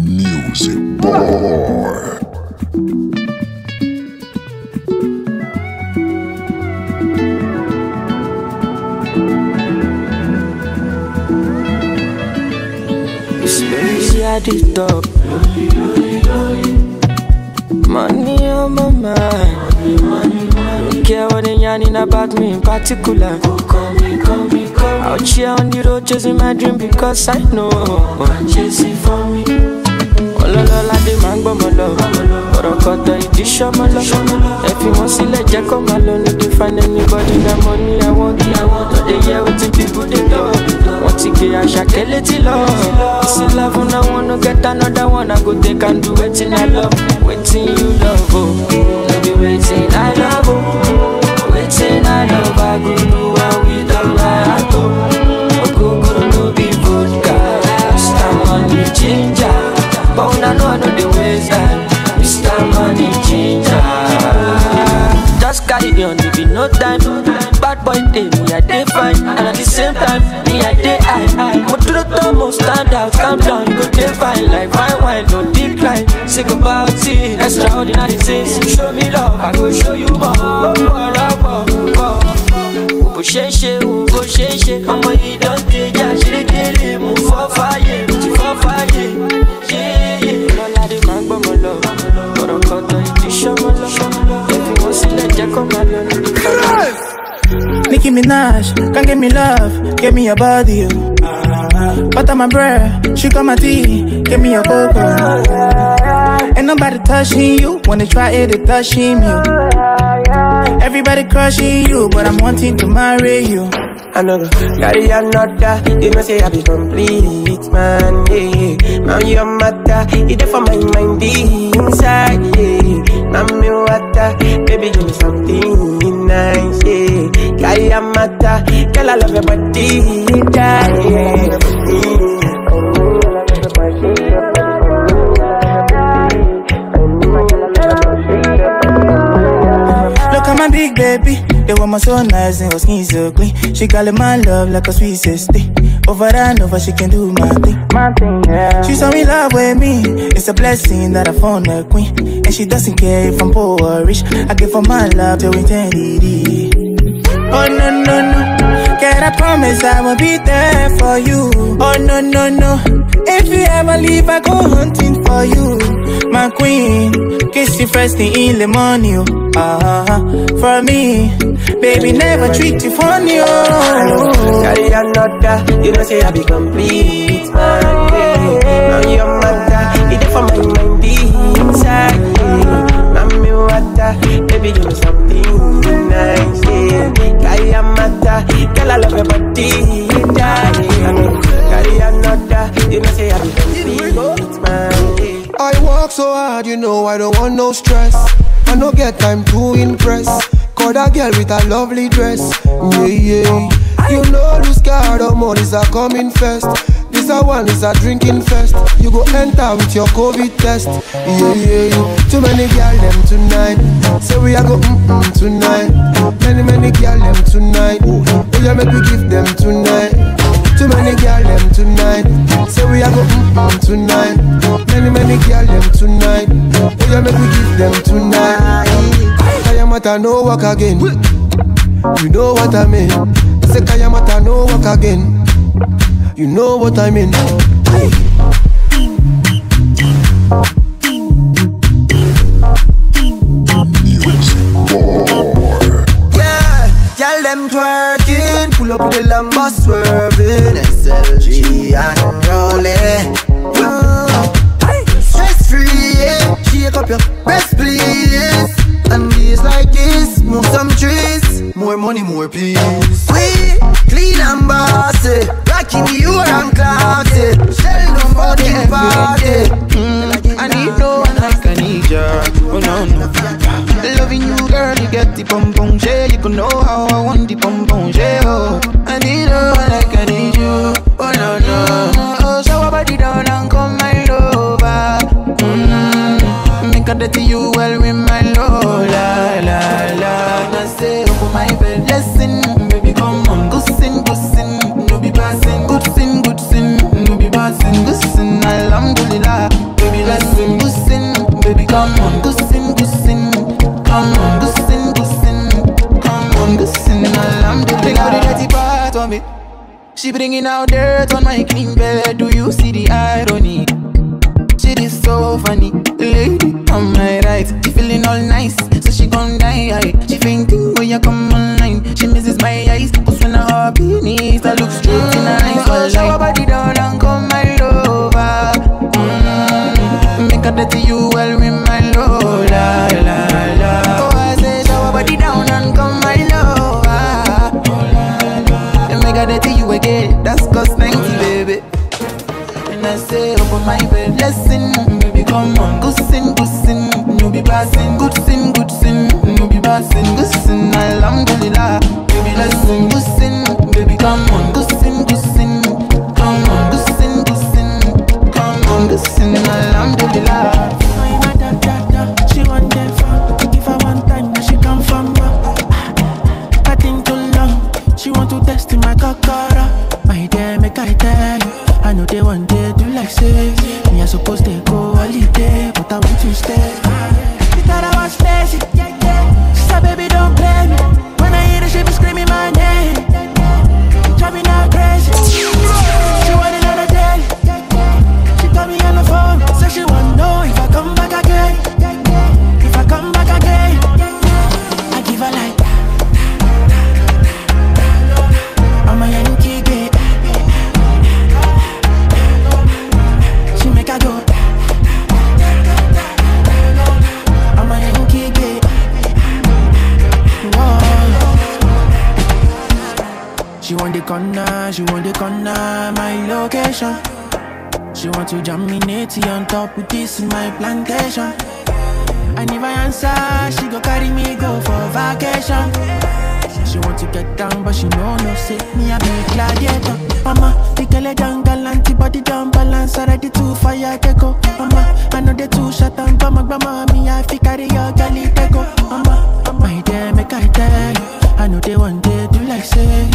Music Boy. Easy at the top. Money on my mind. Don't care what they yarning about me in particular. Out here on the road chasing my dream because I know. Chasing for me. ọlọ́lọ́lá dé máa ń gbọ́mọ lọ ọ̀rọ̀ kọ̀tọ̀ ìdí sọ́mọ lọ ẹ fi wọn sílẹ̀ jẹ́ kó máa lọ no dey find anybody na money I want no dey hear wetin people dey talk wọ́n ti gbé àṣàkẹ́ létí lọ ìsìn love. Na one no get another one. I go take and do wetin I love. Wetin you love o no be wetin I love oh. o wetin I love I go do am. with all my heart o ogogoro no be vodka Mr. Money Ginger. But una know I know the ways Mr. Money Ginger Just carry on, if you no time Bad boy day, me I dey fine And at the same time, me I dey high Motoro tomo stand out, calm down go dey fine like fine no decline Sick about it, extraordinary things Show me love, I go show you more bó ṣe ń ṣe wo bó Minaj, come give me love, give me your body, oh. Butter my bread, she got my tea, give me your cocoa. Ain't nobody touching you, wanna try it, they touching you. Everybody crushing you, but I'm wanting to marry you. I know go carry another. You know say I be complete, man. Yeah, now your matter. It there for my mind inside. Yeah, now me water. Baby, give me something nice. Yeah, carry a matter. Girl, I love your body. Yeah. Look at my big baby, the woman so nice and her skin so clean. She got my love like a sweet sister. Over and over, she can do my thing. My thing, yeah. She saw me love with me. It's a blessing that I found a queen, and she doesn't care if I'm poor or rich. I give her my love till eternity. Oh no no no, can I promise I will be there for you? Oh no no no, if you ever leave, I go hunting for you, my queen. Kiss you first thing in the morning, oh. ah, for me, baby never treat you funny, oh. Carry another, you know say I be complete, man. Now your matter, it there for my mind inside. Me water, baby give me something nice. A matter, girl I love your body, yeah. Carry another, you know say I be complete, man. I work so hard, you know I don't want no stress. I no get time to impress. Call that girl with a lovely dress. Yeah, yeah. You know, lose card or money's are coming first. This a one is a drinking fest. You go enter with your COVID test. Yeah, yeah, yeah. Too many girl them tonight. Say we are go mm mm tonight. Many many girl them tonight. Oh yeah, make we give them tonight. Too many girl them tonight. Say we are go mm mm tonight. Many many girl them tonight. Oh yeah, make we give them tonight. Kayamata no work again. You know what I mean. Say Kayamata no work again. You know what I mean. Them twerking, pull up with the Lambo swerving, SLG and rolling. Stress free, yeah. Shake up your best please. And days like this, move some trees. More money, more peace. We clean and bossy, back in the Uran closet. Tell nobody about it. Mm, I need no one like I need ya. Oh no no. Loving you, girl, you get the pom pom yeah. You can know how I want the pom pom yeah. Oh, I need no one like I need you. Oh no no. Oh, shower body down and come my lover. Hmm, make a dirty you well with my low la la la. She bringing out dirt on my clean bed. Do She want to test in my kokoro My dear, make I tell you. I know they want to do like say in my plantation. And if I answer, she go carry me go for vacation. She want to get down, but she know no say me a be gladiator. Mama, the girl a down galant, body down balance, already too fire go. Mama, I know they too shut down, but my grandma me I fi carry your they go. Mama, my dear, make I tell you, I know they want to do like say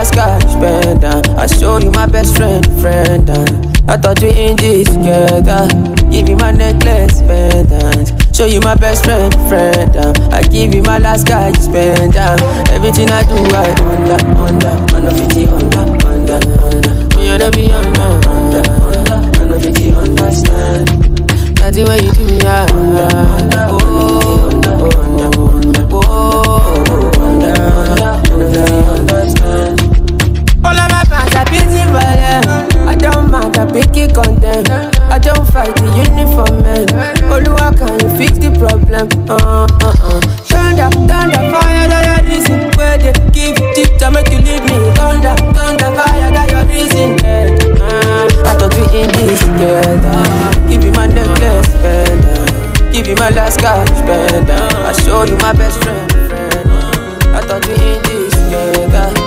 Last cash, spend I show you my best friend, friend I thought we in this together Give you my necklace, spend Show you my best friend, friend I give you my last cash, spend Everything I do, I under, under Under 50, under, under, under. You know be under, under, under Under 50, understand. The way you do yeah. Oh, oh, it content. I don't fight the uniform man. Oluwa, can you fix the problem? Uh, uh, uh. Thunder, thunder, fire, that your reason. Where they give tip to make you leave me. Thunder, thunder, fire, that your reason. Yeah. Uh, I thought we in this together. Give you my necklace, spend. Give you my last cash, spend. I show you my best friend, friend. I thought we in this together.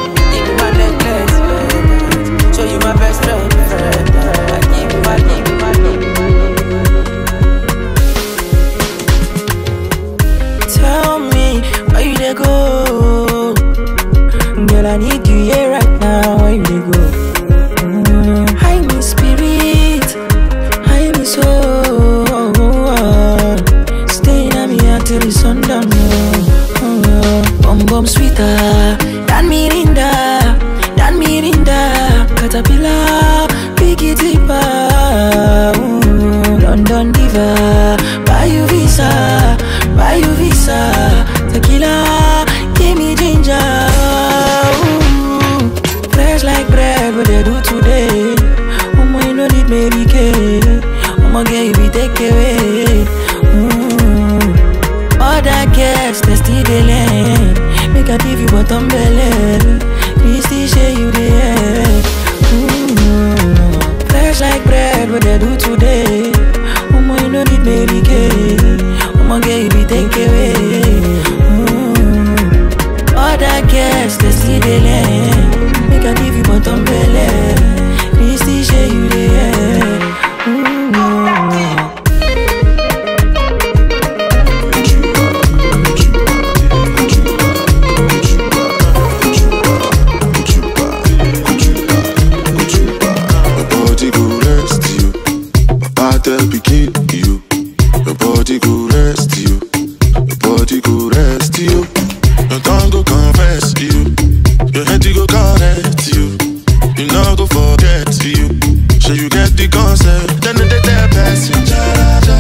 The concept. Then the day passing.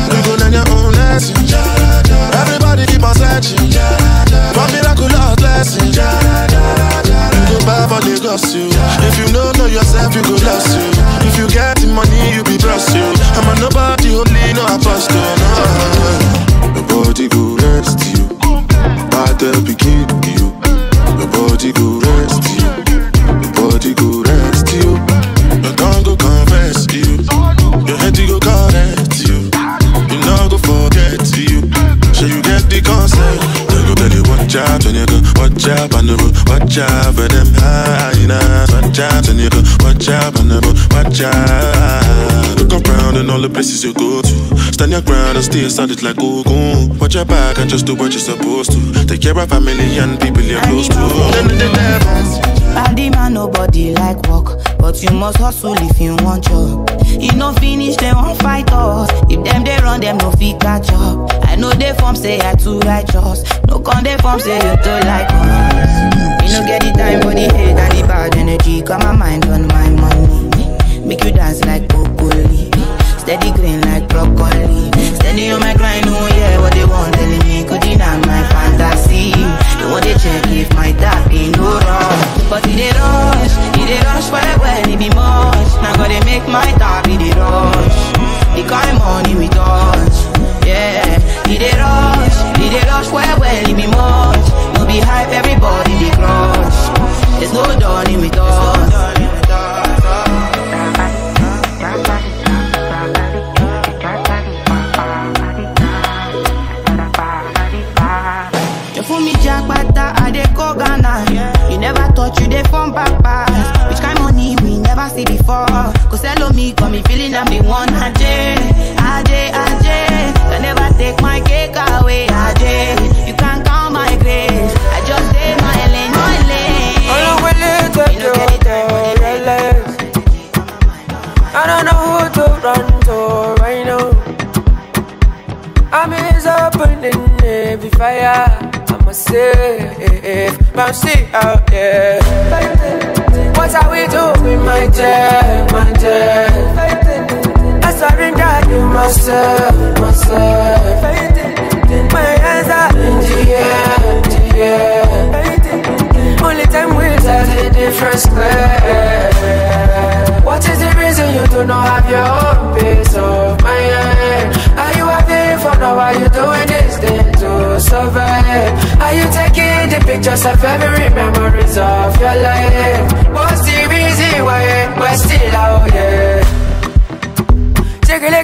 You go learn your own lesson. Everybody keep on searching. For miraculous blessing. You go buy for Lagos you. If you don't know yourself, you go lost you. If you get the money, you be trust you. I'm a nobody, only no apostle. No. Your body go rest you. I tell begin Watch out on the road. Watch out for them hyenas. Watch out when you go. Watch out on the road. Watch out. Look around and all the places you go to. Stand your ground and stay solid like Ogun. Watch your back and just do what you're supposed to. Take care of family and people you're close to. Body man, nobody like work. But you must hustle if you want job. You no finish, they won't fight us. If them they run, them no fit catch up. I know they form say I too righteous. No con they form say you too like us. You no get the time for the hate and the bad energy. Got my mind on my money. Make you dance like broccoli. Steady green myself, myself. My hands are in the air, the air. Only time will tell the difference clear. What is the reason you do not have your own peace of mind? Are you having fun or are you doing this thing to survive? Are you taking the pictures of every memories of your life? What's the reason why we're still out?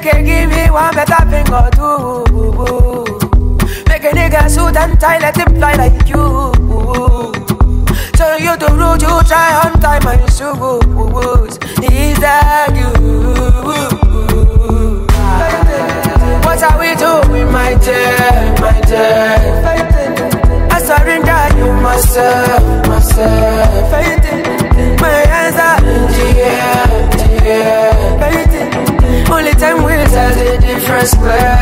Take a give me one better thing or two. Make a nigga suit and tie, let him fly like you. Tell you the road, you try on time my shoes. Is that you? What are we doing, my dear, my dear? I surrender you myself, myself. My hands are in the air, the air. Only time tell the difference clear.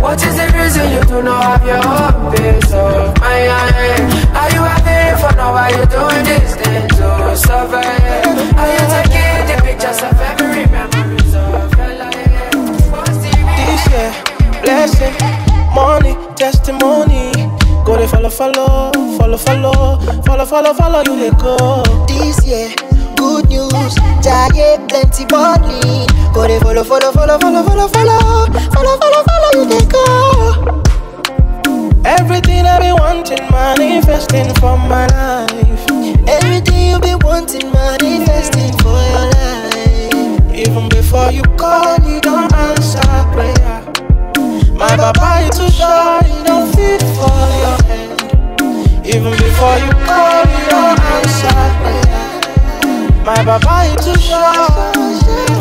What is the reason you do not have your own peace of mind? Are you having fun or are you doing this thing to survive? Are you taking the pictures of every memories of your life? This year, blessing, money, testimony. Go they follow, follow, follow, follow, follow, follow, follow you they go. Follow, follow, follow, follow, follow, follow, follow, follow, follow, you they go. Everything I've been wanting, manifesting for my life. Everything you be wanting, manifesting for your life. Even before you call, you don't answer prayer. My papa is too shy, you don't fit for your hand. Even before you call, you don't answer prayer. My papa is too shy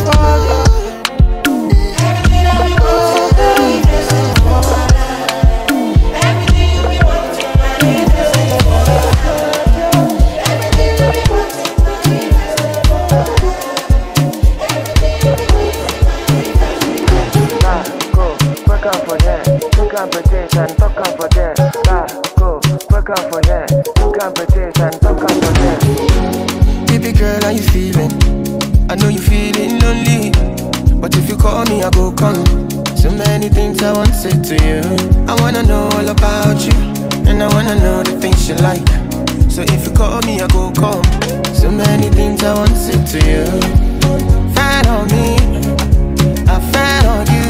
girl, how you feeling? I know you feeling lonely, but if you call me, I go come. So many things I want to say to you. I wanna know all about you, and I wanna know the things you like. So if you call me, I go come. So many things I want to say to you. Fat on me, I fat on you.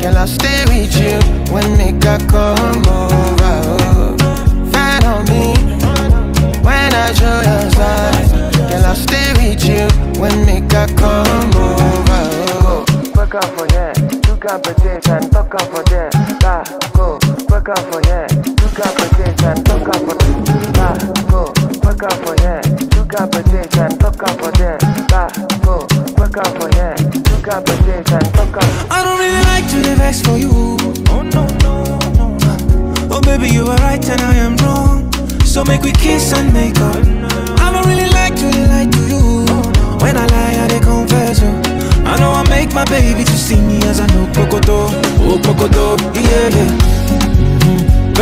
Girl, I'll stay with you when nigga come over. Fat on me. When I show your side, girl, I'll stay with you when make I come over. Go, work out for here. Do competition, talk out for there. go, work out for here. Do competition, talk out for there. go, work out for here. Do competition, talk out for there. go, work out for here. Do competition, talk out. I don't really like to live vex for you. Oh no, no, no. Oh baby, you are right and I am wrong. So make we kiss and make up. Don't really like to lie to you. When I lie, I dey confess you. I know I make my baby to see me as I know Kokoto, oh Kokoto, yeah, yeah. Mm,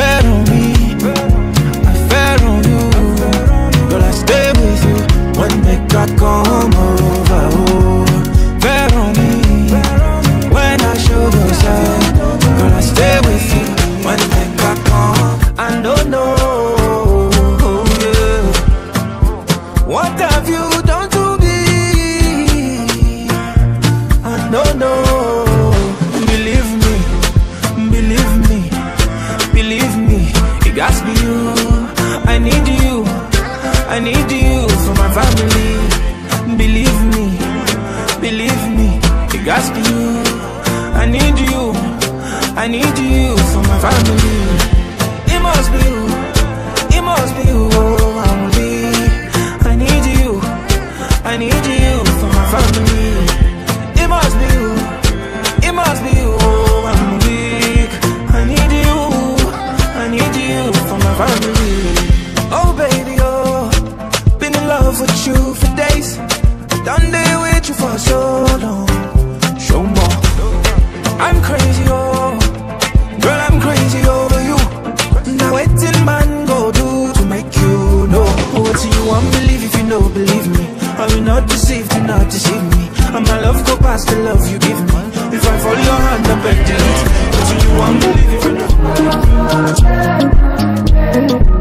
you want. Believe if you know, believe me. I will not deceive, do not deceive me. And my love go past the love you give me. If I follow your hand, I beg delete. What you want, believe if you know.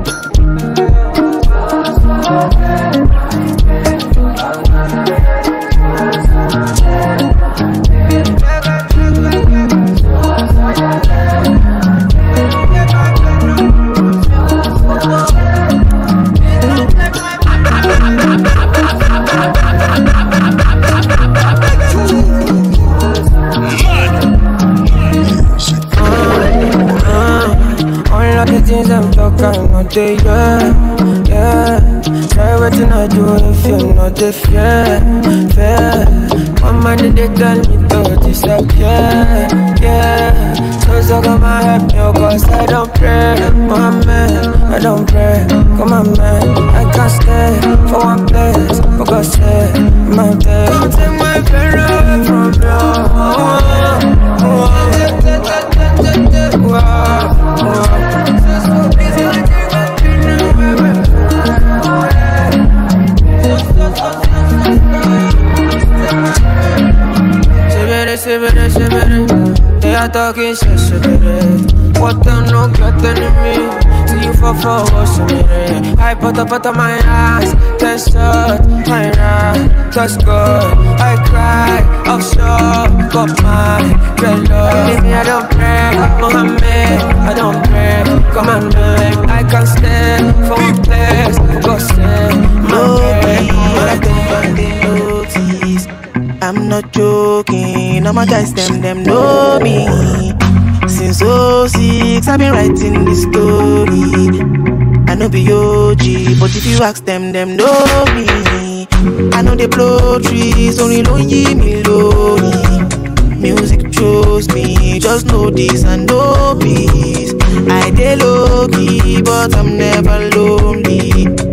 They, yeah, yeah. Try what I do if you're not the fear, fear. One man they tell me to disappear, yeah. So so come and help me, cause I don't pray, my man, I don't pray. Come on, man, I can't stay for one place, God's sake, my day. Don't take my away from you. ta quise querer Cuatro no creen mí See you for force I put up my eyes Tense up, my know That's good. I cry, I'm so But my great I don't pray Mohammed, I don't pray. Come on, I can't stand for one place For God's My baby, my baby not joking. All my guys, them, them know me. Since 06, I've been writing this story. I know be OG, but if you ask them, them know me. I know they blow trees, only lonely me lonely. Music chose me, just know this and know peace. I dey low key, but I'm never lonely.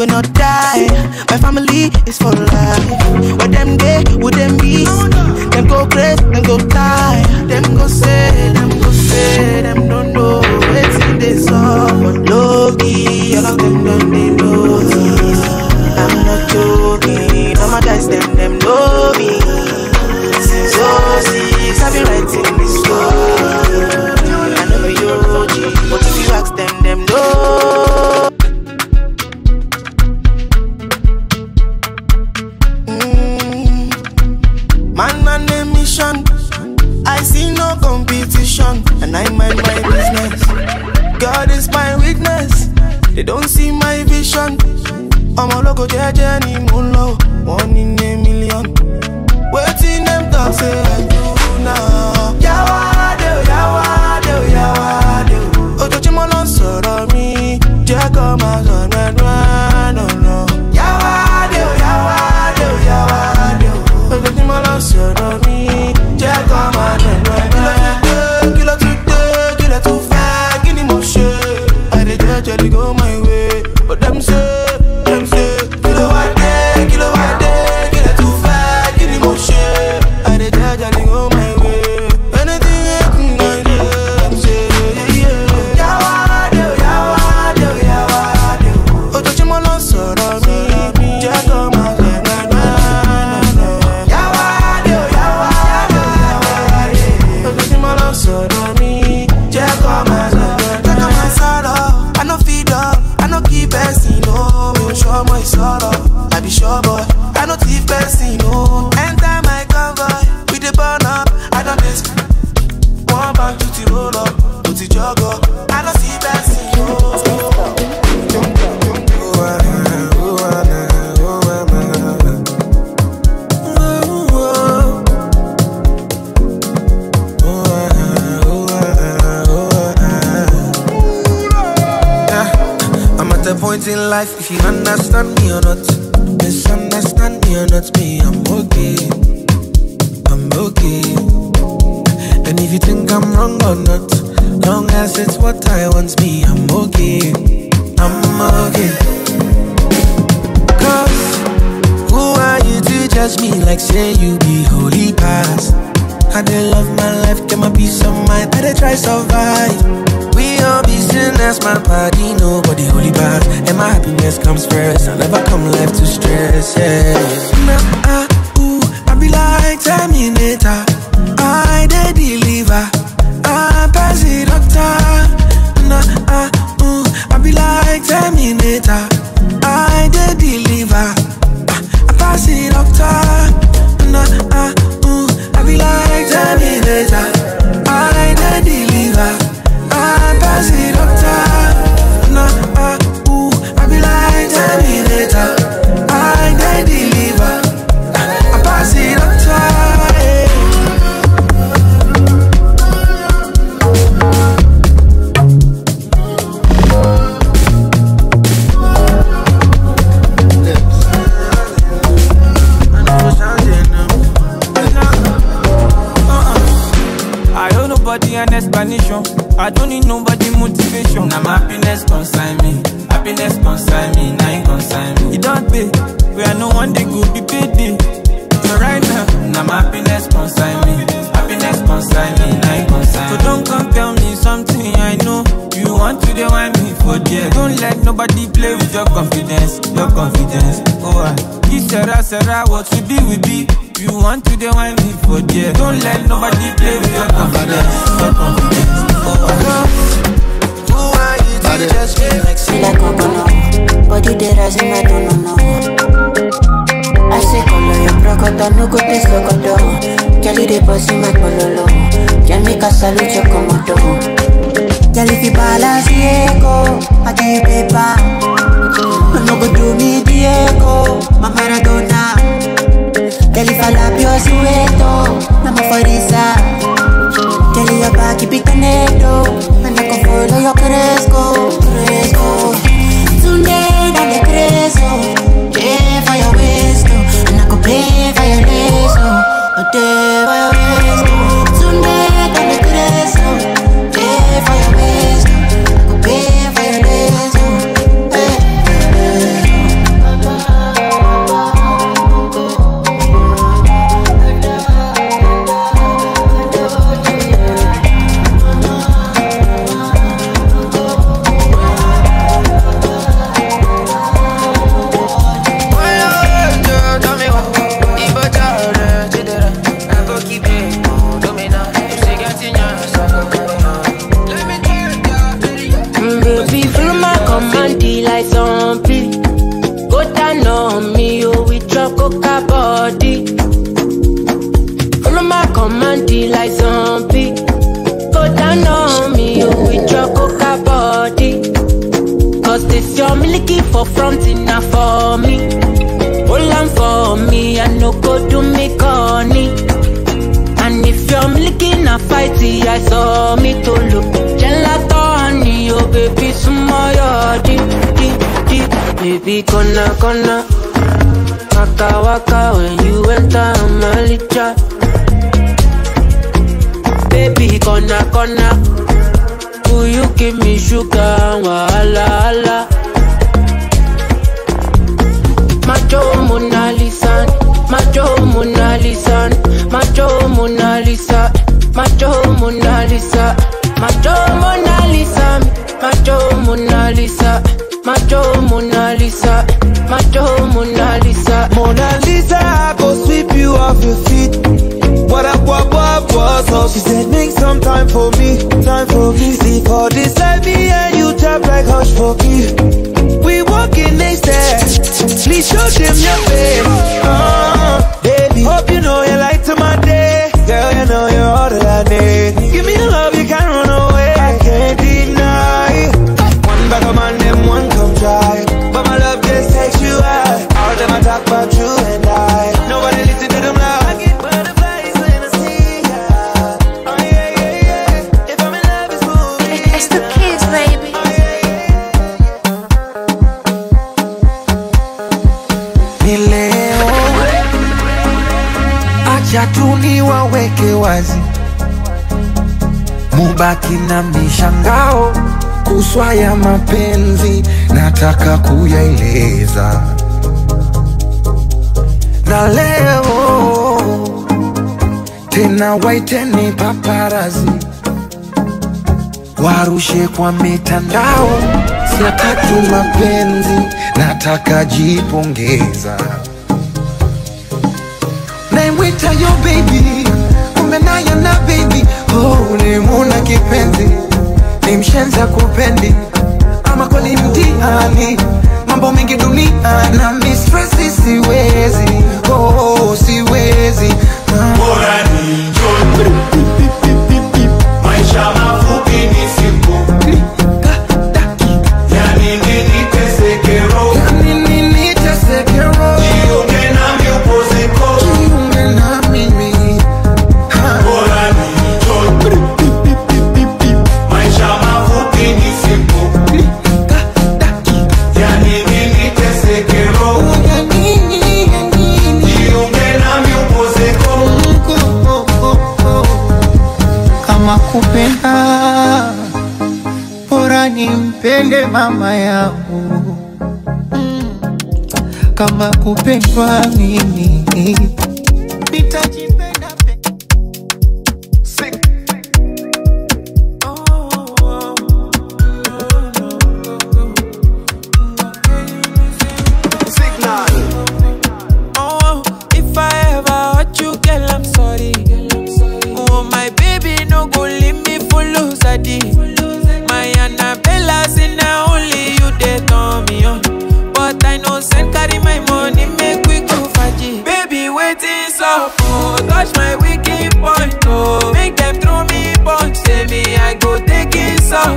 will not A local judge ni ń lọ, one in a point in life, if you understand me or not, misunderstand me or not, me, I'm okay. I'm okay. And if you think I'm wrong or not, long as it's what I want, me, I'm okay. I'm okay. Cause who are you to judge me like say you be holy past? I dey love my life, get my peace of mind, I dey try survive. Be sinners, my body, nobody holy bad. And my happiness comes first, I never come left to stress, yeah. Nah, ah, ooh, I be like Terminator. I dey deliver, I pass it doctor. Nah, ah, ooh, I be like Terminator. I dey deliver, ah, I pass it doctor. Nah, ah, ooh, I be like Terminator. Pass it doctor. Cause this your milky for front enough for me. Hold on for me, I no go do me corny. And if you're looking a fighty, I saw me to look. Gelato honey, oh baby, smile, di, di, di. Baby, gonna, gonna. Waka, waka, when you enter my licha. Baby, gonna, gonna. Will you give me sugar, wahala, hala. Macho Mona Lisa, Macho Mona Lisa, Macho Mona Lisa, Macho Mona Lisa, Macho Mona Lisa, Macho Mona Lisa, Macho Mona Lisa, Macho Mona Lisa. Mona Lisa, I go sweep you off your feet. Up, what, what, what's up? She said, make some time for me, time for me. Sleep all this like me and you tap like hush for me. We walking next step. Please show them your face. Uh, baby, hope you know you light to my day. Girl, you know you're all that I need. Give me the love, mubaki na mishangao kuswa ya mapenzi, nataka kuyaeleza na leo tena, waiteni paparazi warushe kwa mitandao, siataki mapenzi, nataka jipongeza. Naimwita yo baby, na nayo na baby, oh, kipenzi, ni mshenza kupendi, ama kweli mtihani, mambo mengi dunia na mistresi, siwezi, oh, siwezi ah. Ni njoni. Kama kupendwa mimi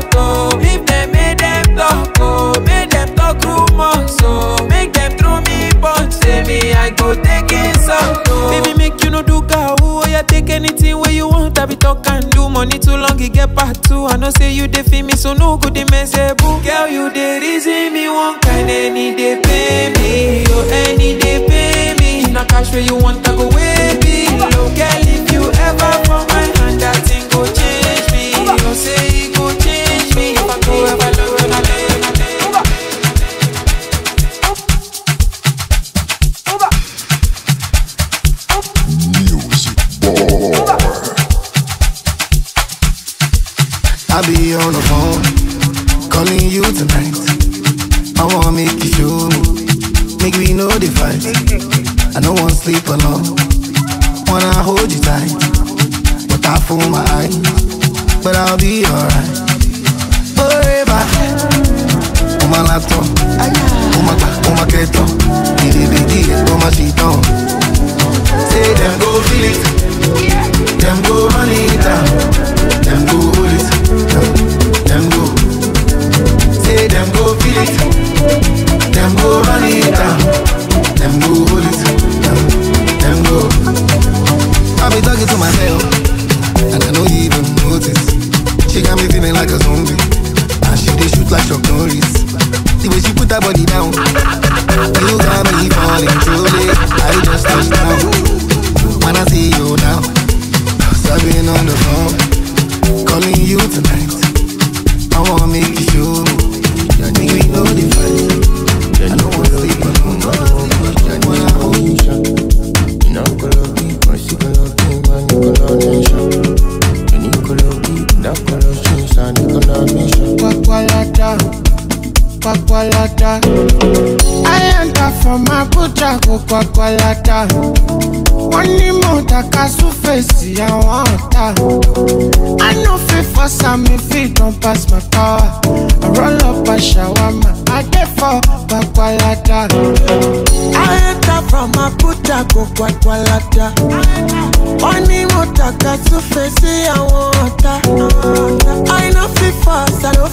talk oh If them make them talk oh Make them talk rumor so Make them throw me but Say me I go take it soft oh Baby make you no do cow Oh yeah take anything where you want. I be talk and do money too long it get part two. I know say you dey feel me so no go dey mess Girl you the reason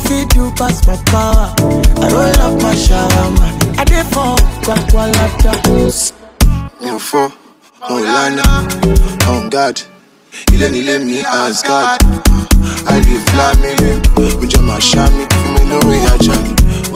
fit do pass my power. I roll up a shawarma, I dey for kwakwalata. mi ò fọ́ ò lánà on guard ilé nílé mi asgard àìlè flamini ojú ọmọ àṣà mi fún mi lórí ajá mi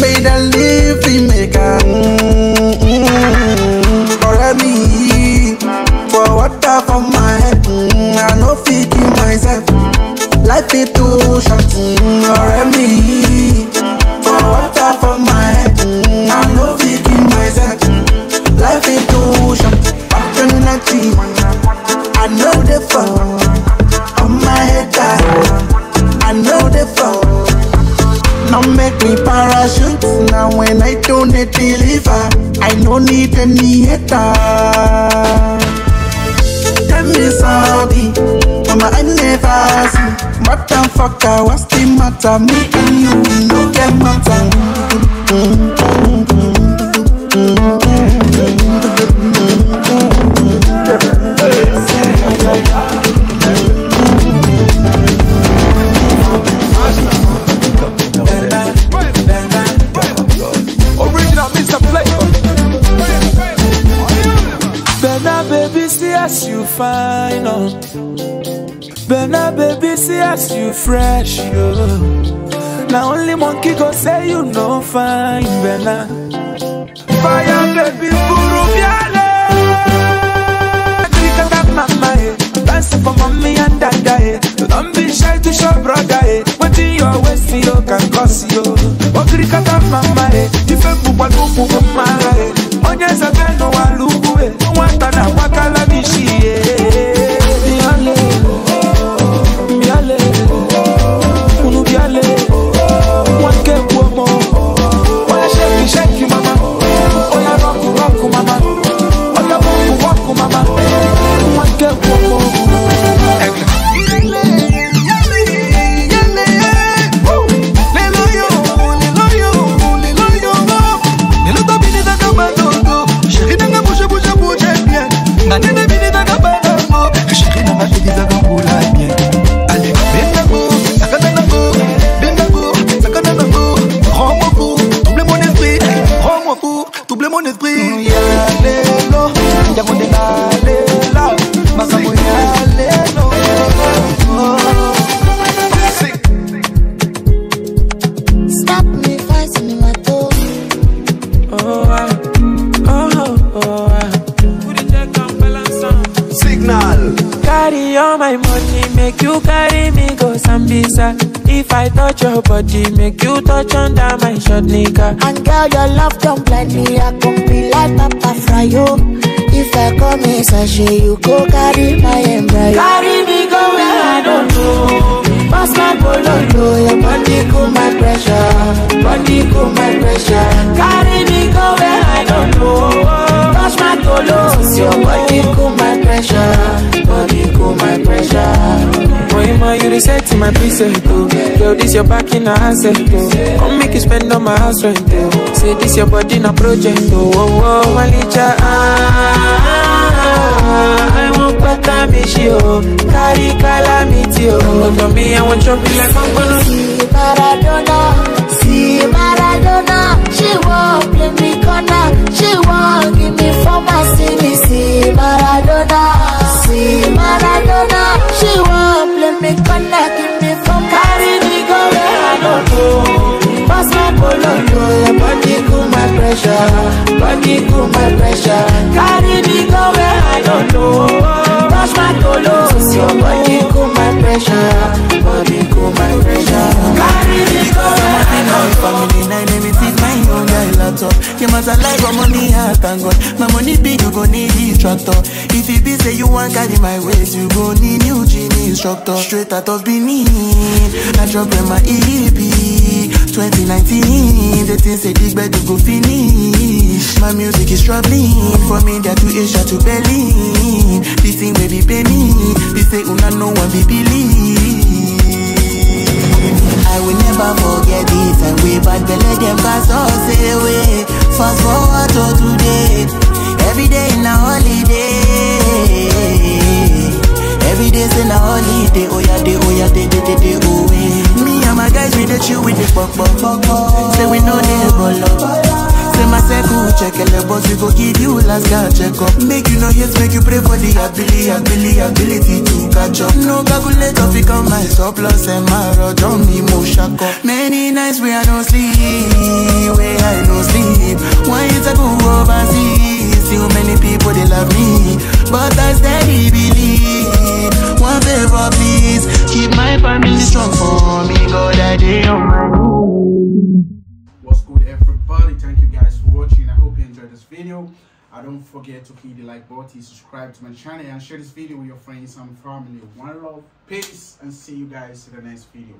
The live we make a for me. For water for my head, mm, I no fit kill myself. Life is too short, for me. For water for my head, mm, I no fit kill myself. Life is too short, opportunity. I know the fall on my head. I, I know the fall. Now make me parachute. Now when I don't deliver, I no need any hater. Tell me sorry, mama I never see. Motherfucker, what's the matter? Me and you no get matter. Original as you fresh, yo. Now only monkey go say you no fine, Bena. Fire baby, buru biale. Africa got mama, eh. Dance for mommy and dada, eh. Don't be shy to show brother, eh. What in your waist, you can cause you. Africa got mama, eh. Ife bukwa lupu mama, eh. My pressure. Body cool my pressure. Carry me go where I don't know. Touch my tolos, your body cool my pressure. Body cool my pressure. Boy, ma, you reset to my preset, oh. Girl, this your back in a asset, oh. Come make you spend on my house rent, oh. Say this your body in a project, oh. Oh, oh, Malicha, ah, ah, ah, I want better me, she, oh. Carry calamity, oh. To me, I want chop you like I'm gonna Maradona, see Maradona. She won't play me corner. She won't give me for my city. See Maradona, see Maradona. She won't play me corner. Give me for Carry me go where I don't know. Pass my bololo, your body cool my pressure. Body cool my pressure. Carry me go where I don't know. Touch my tolos, your body cool my pressure. Body cool my pressure. Carry me go. Family me feed my own guy laptop. You must have like for money, I thank God. My money big, you go need the tractor. If it be say you want carry my weight, you go need new gym instructor. Straight out of Benin, I drop in my EP. 2019, the things say big bed go finish. My music is traveling from India to Asia to Berlin. This thing baby pay me. This say una no one be believe. I will never forget this and we bad belly them cast us away. Fast forward to today, every day in a holiday. Every day's in a holiday, oh yeah, day, oh yeah, day, day, day, day, oh yeah. Me and my guys, we the chill with the pop, pop, pop, pop. Say we know they bolo. Say my circle, check a boss, we go give you last guy check up. Make you know yes, make you pray for the ability, ability, ability to catch up. No calculator, pick on my surplus and my rod on me, mo shack up. Many nights we are no sleep, where I no sleep. Why is I go overseas? Still many people they love me, but I steady believe. Keep my family strong for me. God, I day on my own. What's good, everybody? Thank you guys for watching. I hope you enjoyed this video. Uh, don't forget to hit the like button, subscribe to my channel, and share this video with your friends and family. One love, peace, and see you guys in the next video.